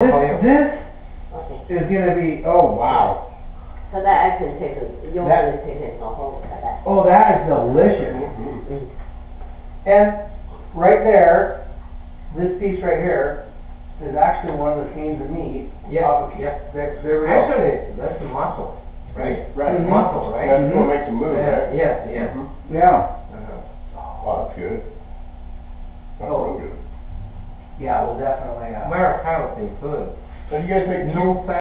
This, Oh, yeah. this Okay, is gonna be, oh, wow. so that I can take a, you want That- me to take it the whole, of that? Oh, that is delicious. Mm. And right there, this piece right here is actually one of the skeins of meat. Yeah, off of- yeah. There, there we go. Actually, that's the muscle, right? Right. Mhm. Muscle, right? That's what makes them move, Yeah, right? yeah, yeah. Yeah, Uh-huh. Oh, that's good. That's Oh. real good. Yeah, well, definitely, uh. Americana food. So do you guys make No fat.